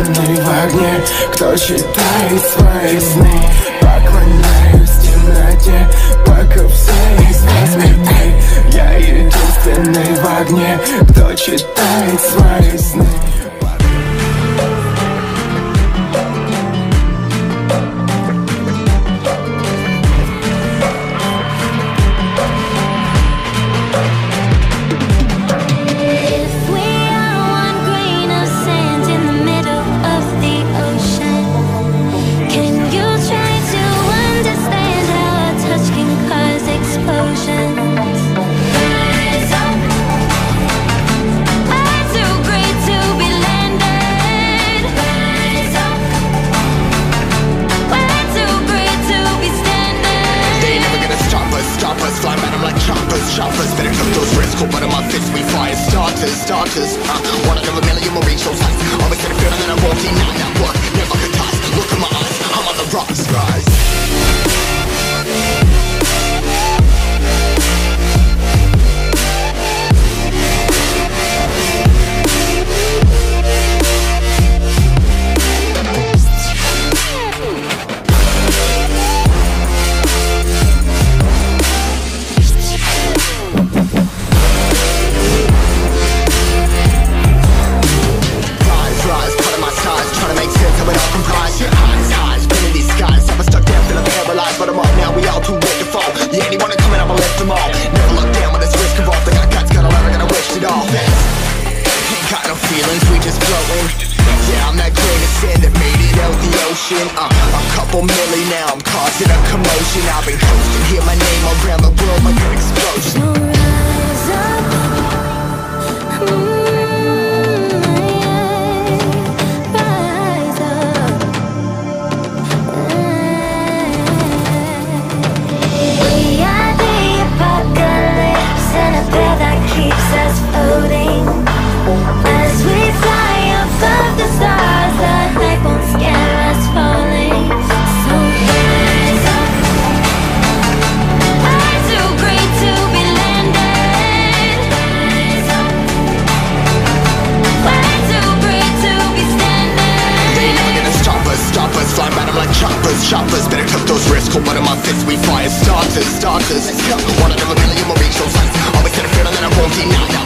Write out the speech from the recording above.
единственный в огне. Кто читает свои сны? Поклоняюсь темноте, пока все из нас. Мертвы Я единственный в огне Кто читает свои сны choppers Fly madam like choppers, choppers. Better cook those risks, cool butter my fists We fire starters, starters. Uh, One out of a million the uh, A couple milli now, I'm causing a commotion. I've been coasting, hear my name around the world like an explosion Those risks, hold one of my fists We fire starters, starters. One of them a million will reach those heights Always had a feeling that I won't deny.